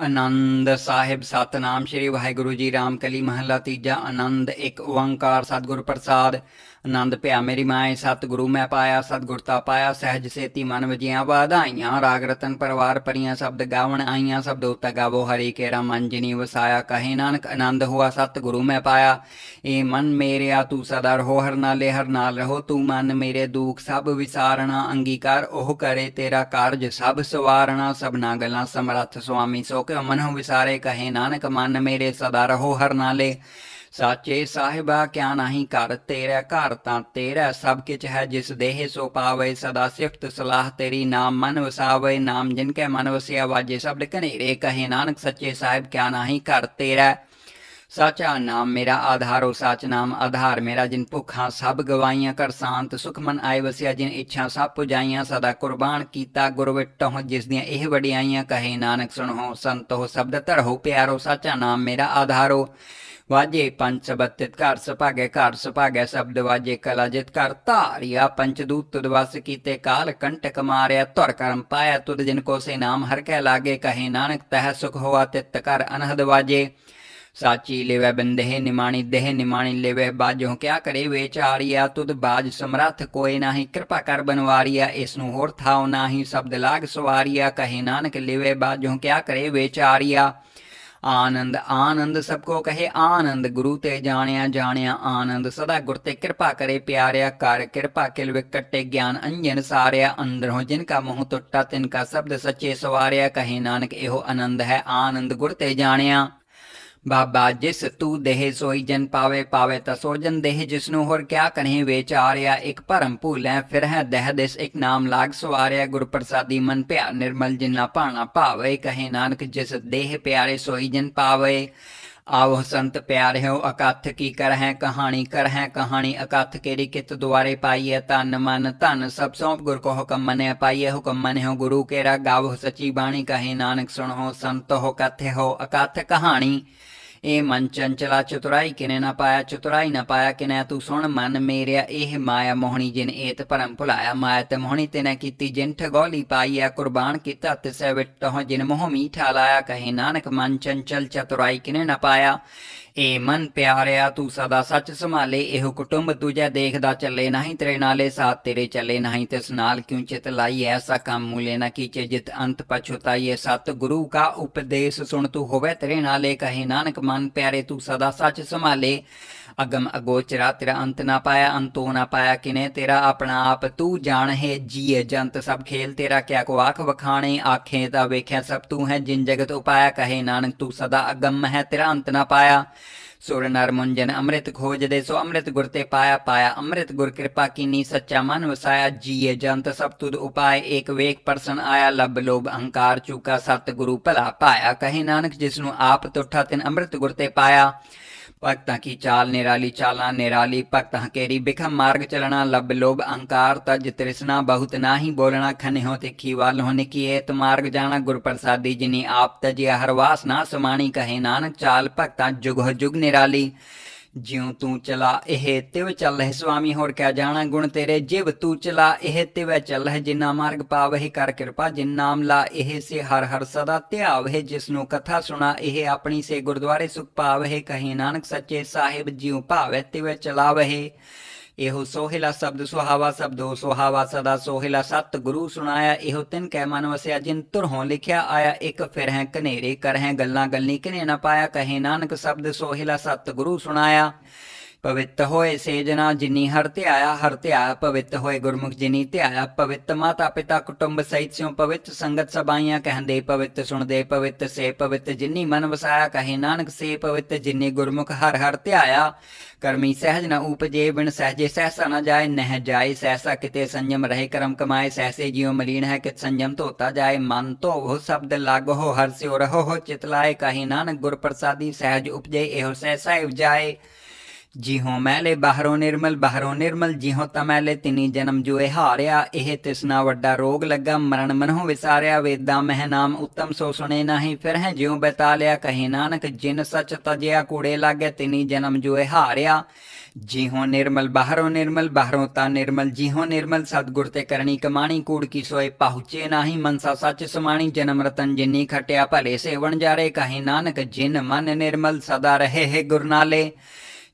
ਆਨੰਦ ਸਾਹਿਬ, ਸਤਨਾਮ ਸ੍ਰੀ ਵਾਹਿਗੁਰੂ ਜੀ ਰਾਮ ਕਲੀ ਮਹਲਾ ਤੀਜਾ ਆਨੰਦ, ਇੱਕ ਓੰਕਾਰ ਸਤਿਗੁਰ ਪ੍ਰਸਾਦ। ਆਨੰਦ ਭਿਆ ਮੇਰੀ ਮਾਏ ਸਤਿਗੁਰੂ ਮੈਂ ਪਾਇਆ ਸਤਿਗੁਰਤਾ ਪਾਇਆ ਸਹਿਜ ਸੇਤੀ ਮਨ ਵਜੀਆਂ ਵਾਧਾਈਆਂ ਰਾਗ ਰਤਨ ਪਰਵਾਰ ਪਰੀਆਂ ਸ਼ਬਦ ਗਾਵਣ ਆਈਆਂ ਸ਼ਬਦ ਉਤ ਗਾਵੋ ਹਰੀ ਕੇਰਾ ਮਨ ਜਿਨੀ ਵਸਾਇਆ ਕਹੇ ਨਾਨਕ ਆਨੰਦ ਹੁਆ ਸਤਿਗੁਰੂ ਮੈਂ ਪਾਇਆ ਏ ਮਨ ਮੇਰਿਆ ਤੂੰ ਸਦਾ ਰਹੋ ਹਰ ਨਾਲੇ ਹਰ ਨਾਲ ਰਹੋ ਤੂੰ ਮਨ ਮੇਰੇ ਦੁੱਖ ਸਭ ਵਿਸਾਰਣਾ ਅੰਗੀਕਾਰ ਉਹ ਕਰੇ ਤੇਰਾ ਕਾਰਜ ਸਭ ਸਵਾਰਣਾ ਸਭਨਾ ਗੱਲਾਂ ਸਮਰੱਥ ਸੁਆਮੀ ਸੋ ਕਿ ਮਨਹੁ ਵਿਸਾਰੇ ਕਹੇ ਨਾਨਕ ਮਨ ਮੇਰੇ ਸਦਾ ਰਹੋ ਹਰ ਨਾਲੇ ਸਾਚੇ ਸਾਹਿਬਾ ਕਿਆ ਨਹੀਂ ਕਰ ਤੇਰਾ ਘਰ ਤਾਂ ਤੇਰਾ ਸਭ ਕਿਛ ਹੈ ਜਿਸ ਦੇਹ ਸੋ ਪਾਵੇ ਸਦਾ ਸਿਫਤ ਸਲਾਹ ਤੇਰੀ ਨਾਮ ਮਨ ਵਸਾਵੇ ਨਾਮ ਜਿਨ ਕੇ ਮਨ ਵਸਿਆ ਵਾਜੇ ਸ਼ਬਦ ਕਨੇਰੇ ਕਹੇ ਨਾਨਕ ਸੱਚੇ ਸਾਹਿਬ ਕਿਆ ਨਹੀਂ ਕਰ ਤੇਰਾ ਸਾਚਾ ਨਾਮ ਮੇਰਾ ਆਧਾਰੋ ਸਾਚ ਨਾਮ ਆਧਾਰ ਮੇਰਾ ਜਿਨ ਭੁੱਖਾਂ ਸਭ ਗਵਾਈਆਂ ਕਰ ਸ਼ਾਂਤ ਸੁਖ ਮਨ ਆਏ ਵਸਿਆ ਜਿਨ ਇੱਛਾ ਸਭ ਪੁਜਾਈਆਂ ਸਦਾ ਕੁਰਬਾਨ ਕੀਤਾ ਗੁਰ ਵਿਟਹੁ ਜਿਸ ਦੀਆਂ ਇਹ ਵਡਿਆਈਆਂ ਕਹੇ ਨਾਨਕ ਸੁਣੋ ਸੰਤੋ ਸ਼ਬਦ ਧਰੋ ਪਿਆਰੋ ਸਾਚਾ ਨਾਮ ਮੇਰਾ ਆਧਾਰੋ વાજે પંચ બત્તિતકાર સપાગે કાર સપાગે શબ્દ વાજે કલાજિત કાર તારિયા પંચદૂત तुदवास कीते काल कंटक मारिया त्वर कर्म पाया तुद जिनको से नाम हर कह लागे कहे नानक तह सुख होवा तित कर अनहद वाजे ਸਾਚੀ ਲੇਵੈ ਬੰਦਹਿ ਨਿਮਾਣੀ ਦੇਹ ਨਿਮਾਣੀ ਲੇਵੈ ਬਾਜੋ ਕਿਆ ਕਰੇ ਵਿਚਾਰੀਆ ਤੁਧ ਬਾਜ ਸਮਰੱਥ ਕੋਏ ਨਾਹੀ ਕਿਰਪਾ ਕਰ ਬਨਵਾਰੀਆ ਇਸ ਨੂੰ ਹੋਰ ਥਾਉ ਨਾਹੀ ਸ਼ਬਦ ਲਾਗ ਸਵਾਰੀਆ ਕਹੇ ਨਾਨਕ ਲੇਵੈ ਬਾਜੋ ਕਿਆ ਕਰੇ ਵਿਚਾਰੀਆ ਆਨੰਦ ਆਨੰਦ ਸਭ ਕੋ ਕਹੇ ਆਨੰਦ, ਗੁਰੂ ਤੇ ਜਾਣਿਆ ਜਾਣਿਆ ਆਨੰਦ, ਸਦਾ ਗੁਰ ਤੇ ਕਿਰਪਾ ਕਰੇ ਪਿਆਰਿਆ ਕਰ, ਕਿਰਪਾ ਕਿਲ ਵਿਕਟੇ ਗਿਆਨ ਅੰਜਨ ਸਾਰਿਆ ਅੰਦਰੋਂ, ਜਿਨ ਕਾ ਮੋਹ ਟੁੱਟਾ ਤਿਨ ਕਾ ਸ਼ਬਦ ਸੱਚੇ ਸਵਾਰਿਆ, ਕਹੇ ਨਾਨਕ ਇਹੋ ਆਨੰਦ ਹੈ, ਆਨੰਦ ਗੁਰ ਤੇ ਜਾਣਿਆ। बाबा, जिस तू देह सोई जन पावे पावे तसो जन देह जिसनु। होर क्या करें वेचारिया? एक परम भूल फिर है देह दिस एक नाम लाग सवारिया। गुर प्रसादी मन प्या निर्मल जिन्ना पाना पावे। कहे नानक, जिस देह प्यारे सोई जन पावे। आवो संत प्यार हो, अकथ की कर है कहानी कर है कहानी अकथ केरी कित दुआरे पाइए तन मन धन सब सौंप, गुर को हुक्म मने पाइए हुक्म मने हो, गुरु केरा गाव सची बाणी। कहे नानक सुनो संत हो कथ हो, अकथ कहानी ਇਹ ਮਨ ਚੰਚਲਾ ਚਤੁਰਾਈ ਕਿਨੇ ਨਾ ਪਾਇਆ, ਚਤੁਰਾਈ ਨਾ ਪਾਇਆ ਕਿਨੇ ਤੂੰ ਸੁਣ ਮਨ ਮੇਰਿਆ, ਇਹ ਮਾਇਆ ਮੋਹਣੀ ਜਿਨ ਏਤ ਭਰਮ ਭੁਲਾਇਆ। ਮਾਇਆ ਤੇ ਮੋਹਣੀ ਤੇ ਨਾ ਕੀਤੀ ਜਿਨ ਠਗੋਲੀ ਪਾਈਆ ਕੁਰਬਾਨ ਕੀਤਾ ਤਿਸੈ ਵਿਟਹੁ ਜਿਨ ਮੋਹ ਮੀਠਾ ਲਾਇਆ। ਕਹੇ ਨਾਨਕ ਮਨ ਚੰਚਲ ਚਤੁਰਾਈ ਕਿਨੇ ਨਾ ਪਾਇਆ। ਏ ਮਨ ਪਿਆਰਿਆ, ਤੂੰ ਸਦਾ ਸੱਚ ਸੰਭਾਲੇ, ਇਹੋ ਕੁਟੁੰਬ ਤੁਝੇ ਦੇਖਦਾ ਚੱਲੇ ਨਹੀਂ, ਤੇਰੇ ਨਾਲੇ ਸਾਥ ਤੇਰੇ ਚੱਲੇ ਨਹੀਂ, ਤਿਸ ਨਾਲ ਕਿਉਂ ਚਿਤ ਲਾਈ, ਐਸਾ ਕੰਮ ਮੂਲੇ ਨਾ ਕੀਚੇ, ਜਿਤ ਅੰਤ ਪਛੁਤਾਈਏ ਸਤ ਗੁਰੂ ਕਾ ਉਪਦੇਸ਼ ਸੁਣ ਤੂੰ ਹੋਵੇ ਤੇਰੇ ਨਾਲੇ, ਕਹੇ ਨਾਨਕ ਮਨ ਪਿਆਰੇ, ਤੂੰ ਸਦਾ ਸੱਚ ਸੰਭਾਲੇ। ਅਗਮ ਅਗੋਚਰਾ ਤੇਰਾ ਅੰਤ ਨਾ ਪਾਇਆ, ਅੰਤੋ ਨਾ ਪਾਇਆ ਕਿਨੇ? ਤੇਰਾ ਆਪਣਾ ਆਪ, ਤੂੰ ਜਾਣ ਹੈ ਜੀਏ ਜੰਤ, ਸਭ ਖੇਲ ਤੇਰਾ ਕਿਆ ਕੋ ਆਖ ਵਖਾਣੇ, ਆਖੇ ਤਾਂ ਵੇਖਿਆ ਸਭ ਤੂੰ ਹੈ ਜਿਨ ਜਗਤ ਉਪਾਇਆ, ਕਹੇ ਨਾਨਕ ਤੂੰ ਸਦਾ ਅਗੰਮ ਹੈ, ਤੇਰਾ ਅੰਤ ਨਾ ਪਾਇਆ। ਸੁਰ ਨਰ ਮੁੰਜਨ ਅੰਮ੍ਰਿਤ ਖੋਜਦੇ ਸੋ ਅੰਮ੍ਰਿਤ ਗੁਰ ਤੇ ਪਾਇਆ ਪਾਇਆ ਅੰਮ੍ਰਿਤ ਗੁਰ ਕਿਰਪਾ ਕੀਨੀ, ਸੱਚਾ ਮਨ ਵਸਾਇਆ, ਜੀਏ ਜੰਤ ਸਭ ਤੁਧ ਉਪਾਏ, ਏਕ ਵੇਖ ਪਰਸਨ ਆਇਆ, ਲਬ ਲੋਭ ਅਹੰਕਾਰ ਚੁਕਾ ਸਤ ਗੁਰੂ ਭਲਾ ਪਾਇਆ। ਕਹੇ ਨਾਨਕ ਜਿਸ ਨੂੰ ਆਪ ਤੁਠਾ ਤਿਨ ਅੰਮ੍ਰਿਤ ਗੁਰ ਤੇ ਪਾਇਆ। भक्त की चाल निराली, चाला निराली, भक्त हकेरी बिखम मार्ग चलना, लब लोभ अंकार तज तृष्णा बहुत ना ही बोलना खन होते खीवाल होने की है तो मार्ग जाना गुरु प्रसादी जिनी आप तजिया हरवास ना सुमाणी कहे नानक चाल पक्ता जुग जुग निराली। ਜਿਉ ਤੂੰ ਚਲਾ, ਇਹ ਤਿਵ ਚੱਲਹਿ ਸੁਆਮੀ, ਹੋਰ ਕਿਆ ਜਾਣਾ ਗੁਣ ਤੇਰੇ? ਜਿਵ ਤੂੰ ਚਲਾ, ਇਹ ਤਿਵ ਚੱਲਹਿ ਜਿਨਾ ਮਾਰਗ ਪਾਵਹਿ ਕਰ ਕਿਰਪਾ, ਜਿਨ ਨਾਮ ਲਾ, ਇਹ ਸੇ ਹਰ ਹਰ ਸਦਾ ਧਿਆਵਹਿ ਜਿਸ ਨੂੰ ਕਥਾ ਸੁਣਾ, ਇਹ ਆਪਣੀ ਸੇ ਗੁਰਦੁਆਰੇ ਸੁਖ ਪਾਵਹਿ ਕਹੇ ਨਾਨਕ ਸੱਚੇ ਸਾਹਿਬ ਜਿਉ ਭਾਵੈ, ਤਿਵ ਚਲਾਵਹਿ ਇਹੋ ਸੋਹਿਲਾ ਸ਼ਬਦ ਸੁਹਾਵਾ ਸ਼ਬਦੋ ਸੁਹਾਵਾ ਸਦਾ ਸੋਹਿਲਾ ਸਤ ਗੁਰੂ ਸੁਣਾਇਆ। ਇਹੋ ਤਿੰਨ ਕੈ ਮਨ ਵਸਿਆ, ਜਿਨ ਤੁਰਹੋਂ ਲਿਖਿਆ ਆਇਆ, ਇੱਕ ਫਿਰ ਹੈ ਕਨੇਰੇ ਕਰ ਹੈ ਗੱਲਾਂ ਗੱਲੀ ਕਿਨੇ ਨਾ ਪਾਇਆ, ਕਹੇ ਨਾਨਕ ਸ਼ਬਦ ਸੋਹਿਲਾ ਸਤ ਗੁਰੂ ਸੁਣਾਇਆ। पवित्र होए, सेजना जिनी हर त्याया हर त्याया पवित्र होए, गुरमुख जिनी त्याया पवित्र। माता पिता कुटुंब सहित स्यों पवित्र, संगत सबाइया कह दे पवित्र सुन दे पवित्र, से पवित्र। जिनी मन वसाया कहे नानक, से पवित्र। जिनी गुरमुख हर हर त्याया करमी सहज न उपजे, बिन सहजे सहसा न जाए, नह जाए। सहसा कित संयम रहे, करम कमाए। सहसे जियो मलिन है, कित संयम तो जाए। मन तो हो, शब्द लाग हो, हर से रहो हो चितलाए कहे नानक गुर प्रसादी सहज उपजे, एह सहसा जाए ਜਿਹੋ ਮੈਲੇ ਬਾਹਰੋਂ ਨਿਰਮਲ ਬਾਹਰੋਂ ਨਿਰਮਲ ਜਿਹੋ ਤਮੈਲੇ ਤਿਨੀ ਜਨਮ ਜੁਏ ਹਾਰਿਆ, ਇਹ ਤਿਸਨਾ ਵੱਡਾ ਰੋਗ ਲੱਗਾ, ਮਰਨ ਮਨਹੁ ਵਿਸਾਰਿਆ, ਵੇਦਾਂ ਮਹਿ ਨਾਮ ਉਤਮ ਸੋ ਸੁਣੇ ਨਹੀਂ ਫਿਰ ਹੈ ਜਿਉ ਬਤਾਲਿਆ ਕਹੇ ਨਾਨਕ, ਜਿਨ ਸਚ ਤਜਿਆ ਕੂੜੇ ਲਾਗੇ ਤਿਨੀ ਜਨਮ ਜੁਏ ਹਾਰਿਆ। ਜਿਹੋ ਨਿਰਮਲ, ਬਾਹਰੋਂ ਨਿਰਮਲ, ਬਾਹਰੋਂ ਤਾ ਨਿਰਮਲ ਜਿਹੋ ਨਿਰਮਲ, ਸਤਗੁਰ ਤੇ ਕਰਨੀ ਕਮਾਣੀ, ਕੂੜ ਕੀ ਸੋਏ ਪਹੁੰਚੇ ਨਹੀਂ, ਮਨਸਾ ਸੱਚ ਸਮਾਣੀ, ਜਨਮ ਰਤਨ ਜਿਨੀ ਖਟਿਆ ਭਲੇ ਸੇਵਣ ਜਾਰੇ, ਕਹੇ ਨਾਨਕ, ਜਿਨ ਮਨ ਨਿਰਮਲ ਸਦਾ ਰਹੇ, ਹੈ ਗੁਰਨਾਲੇ।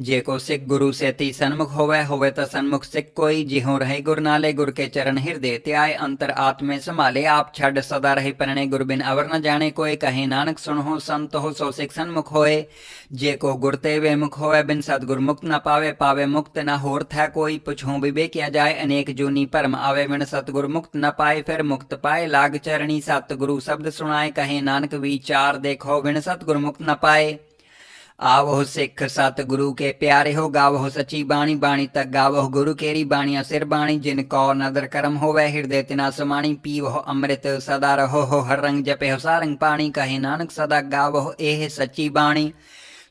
जे को सिख गुरु सेति सन्मुख होवे होवे तो सन्मुख सिख कोई, जिहो रहे गुर नाले, गुर के चरण हृदय त्याय, अंतर आत्मे संभाले, आप छड सदा रहे परणे, गुर अवर न जाने कोई, कहे नानक सुनो संत हो, सो सिख सन्मुख होए। जेको गुर ते वे मुख होवे, बिन सदगुर मुक्त न पावे पावे मुक्त न होर थै कोई, पुछो विवे किया जाए, अनेक जूनी परम आवे, बिन सतगुर मुक्त न पाए, फिर मुक्त पाए, लाग चरणी सतगुरु शब्द सुनाए, कहे नानक विचार देखो, बिन सतगुर मुक्त न पाए। आवहो सिख सत गुरु के प्यारे हो, गावहो सची बाणी बाणी तक गावहो गुरु केरी बाणी सिर बाणी, जिन कौ नदर करम हो वह हृदय तिना समाणी पीवहो अमृत सदा रहो हो, हर रंग जपे हो, सारंग पाणी, कहे नानक सदा गावह, एह सची बाणी।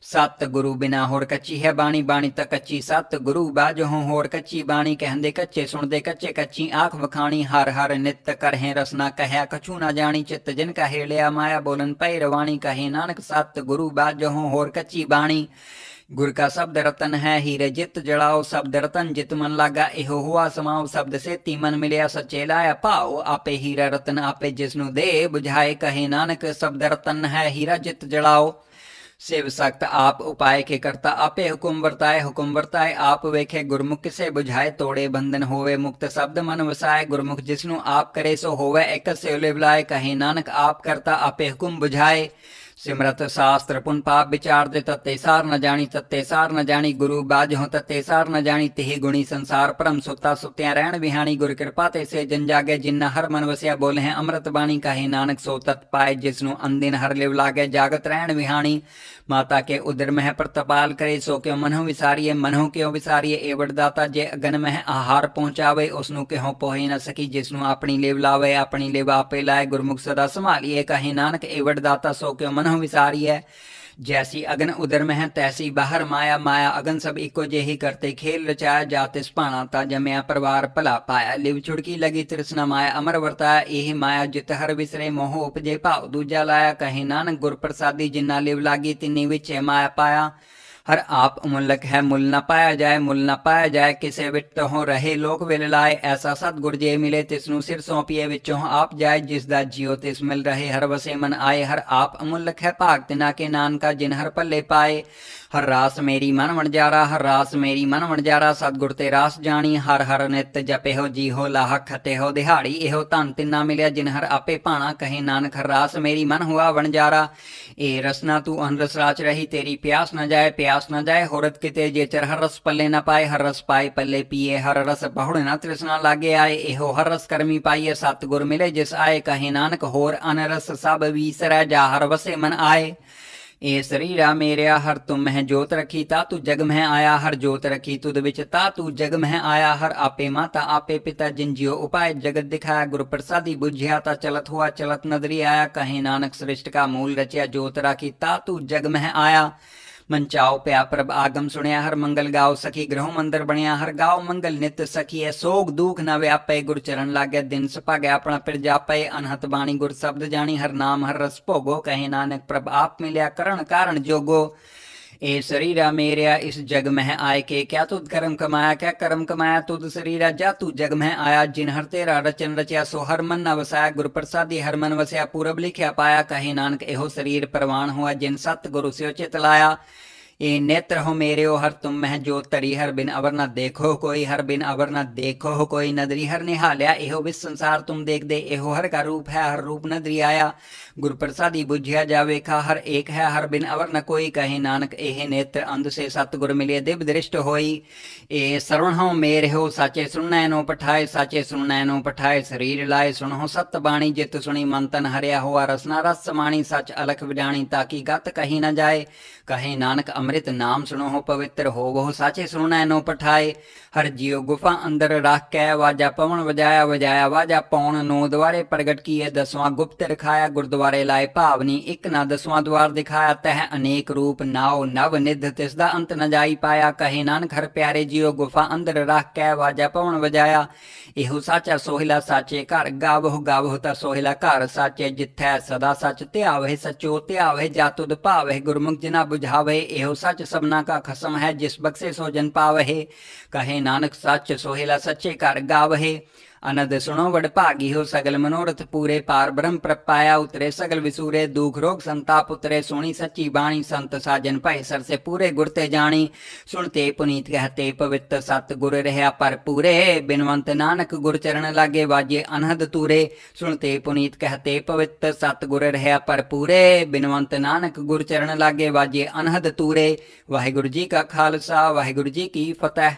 सत गुरु बिना होर कच्ची है बाणी बाणी त कच्ची। सत गुरु बाज हो होर कच्ची बाणी, कहंदे कच्चे, सुनदे कच्चे, कच्ची आख वखाणी हर हर नित करहें, रसना कहया कछु ना जानी चित जिन का हेलिया माया बोलन पै रवाणी कहे। नानक सत गुरु बाज हो होर कच्ची बाणी, गुर का शब्द रतन है हीरे जित जड़ाओ शब्द रतन जित मन लागा एहो हुआ समाओ, शब्द से ती मन मिलिया सचे लाया पाओ। आपे हीरा रतन, आपे जिसनु दे बुझाए कहे। नानक शब्द रतन है हीरा जित जड़ाओ शिव सक्त आप उपाय के करता आपे हुकुम वर्ताए हुकुम वर्ताए आप वेखे गुरमुख किसे बुझाए तोड़े बंधन होवे मुक्त शब्द मन वसाए, गुरमुख जिसनु आप करे सो होवे एक से बुलाए, कहे नानक आप करता आपे हुकुम बुझाए। सिमरत शास्त्र पुन पाप विचार दे तत्ते सार न जानी, तत्ते सार न जानी, गुरु बाज हो तत्ते सार न जानी, तिहि गुणी संसार परम सुता सुत्या रहन बिहानी, गुरु कृपा ते से जन जागे, जिन्ना हर मन वसिया बोले हैं, अमृत बाणी कहे नानक सो तत् पाए, जिसनु अंदिन हर लिव लागे, जागत रहन बिहानी। माता के उदर मह प्रतपाल करे, सो क्यों मनहो विसारिये मनहो क्यों विसारिये ए वरदाता जे अगन मह आहार पहुंचावे, उसनु क्यों पोहे न सकी, जिसनु अपनी लेव लावे, अपनी लेव आपे लाए, गुरमुख सदा संभालिए, कहे नानक, ए वरदाता सो क्यों मनहो है। जैसी अगन उदर में है, तैसी बाहर माया माया अगन सब इको जे ही करते। खेल रचाया जाते स्पाणा ता, जमया परिवार भला पाया। लिव छुड़की लगी तृष्णा माया, अमर वरताया यही माया जित हर विसरे, मोह उपजे भाव दूजा लाया कहे नानक गुर प्रसादी जिन्ना लिव लागी तिन्नी विच माया पाया। हर आप अमुल्लक है, मुल न पाया जाए, मुल न पाया जाए, किसे विट हो रहे लोक विल लाए। ऐसा सतगुर जे मिले, तिसनु सिर सौंपिए विचों आप जाए जिस दा जियो तिस मिल रहे। हर वसे मन आए, हर आप अमुल्लक है भाग, तिना के नान का जिन हर पल्ले पाए। हर रास मेरी मन वणजारा, हर रास मेरी मन वणजारा। सतगुर ते रास जानी, हर हर नित जपे हो, जी हो लाह खते हो दिहाड़ी। एहो धन तिना मिलिया, जिन हर आपे भाणा कहे नानक, हर रास मेरी मन हुआ वणजारा। ए रसना तू अनरस राच रही, तेरी प्यास न जाए, प्यास न जाए, होरत किते जेचर हर रस पल्ले न पाए, हर रस पाए पल्ले पिए, हर रस बहुड़ न तृष्णा लागे आए। एहो हर रस कर्मी पाइए, सतगुर मिले जिस आए। कहे नानक होर अनरस सब वीसर जा, हर वसे मन आए। ए शरीरा मेरिया, हर तुम है जोत रखी, ता तू जग में आया, हर जोत रखी तुद विच, ता तू जग में आया। हर आपे माता, आपे पिता, जिन जियो उपाय। जगत दिखाया गुरु प्रसादी बुझिया, ता चलत हुआ, चलत नदरी आया। कहे नानक श्रेष्ठ का मूल रचिया जोत राखी, ता तू जग में आया। मन चाओ प्या प्रभ आगम सुनिया हर मंगल गाओ सखी ग्रह मंदिर बनिया हर गाओ मंगल नित सखी है। सोग दुख न व्यापे, गुर चरण लागे, दिन सपा गया अपना फिर जापे, अनहत बाणी, गुर शब्द जानी हर नाम, हर रस भोगो, कहे नानक प्रभ आप मिलया करण कारण जोगो। ए शरीरा मेरिया, इस जग में आए के। क्या तुद कर्म कमाया, क्या कर्म कमाया तुद शरीरा? जा तू जग में आया, जिन हर तेरा रचन रचिया, सो हर मन न वसाया गुरु प्रसादी हर मन वसया, पूरब लिखया पाया, कहे नानक एहो शरीर प्रवाण हुआ, जिन सत गुरु से चित लाया। ये नेत्र हो मेरे ओ, हर तुम मह जो तरी, हर बिन अवर न देखो कोई, हर बिन अवर न देखो हो कोई, नदरी हर निहाल्या एहो विस संसार तुम देख दे एहो हर का रूप है, हर रूप नदरी आया। गुरु प्रसादी बुझिया जावे खा हर एक है, हर बिन अवर न कोई, कहे नानक एह नेत्र अंध से सतगुर मिलिए दिव दृष्ट होई। ए श्रवण हो मेरे हो, साचे सुनने नो पठाए, साचे सुनने नो पठाए, शरीर लाए, सुनो सत बाणी, जित सुनी मन तन हरिया हुआ, रसना रस समाणी सच अलख विजाणी, ताकि गत कही न जाए, कहे नानक अमृत नाम सुनो हो पवित्र, हो वह साचे सुना नो पठाए। हर जियो गुफा अंदर राख कै वाजा पवन वजाया वजाया वाजा पौन नो द्वारे प्रगट किए, दसवां गुप्त रखाया, गुरुद्वारे लाए भावनी एक ना दसवां द्वार दिखाया, तह अनेक रूप नाओ, नव निध तिसदा अंत न जाई पाया। कहे नानक, हर प्यारे जियो गुफा अंदर राख कै वाजा पवन वजाया एहो साचा सोहिला साचे घर, गावह गावह ता सोहिला घर साचे, जिथै सदा सच त्यावे, सचो त्यावे, जातुद भावे गुरमुख जिना बुझावे, एहो सच सबना का खसम है, जिस बक्से सो जन पावहे। कहे नानक सच, सोहेला सच्चे कार गावहे। अनद सुनो वड भागी हो सगल मनोरथ पूरे पार ब्रह्म प्रपाया उतरे सगल विसूरे दुख रोग संताप उतरे, सुनी सच्ची बाणी संत साजन भय सर से पूरे गुरते जानी सुनते पुनीत कहते, पवित्र सत गुर रहा पर पूरे। बिनवंत नानक गुर चरण लागे, वाजे अनहद तूरे। सुनते पुनीत कहते, पवित्र सत गुर रहा पर पूरे। बिनवंत नानक गुर चरण लागे, वाजे अनहद तूरे। वाहिगुरु जी का खालसा, वाहिगुरु जी की फतेह।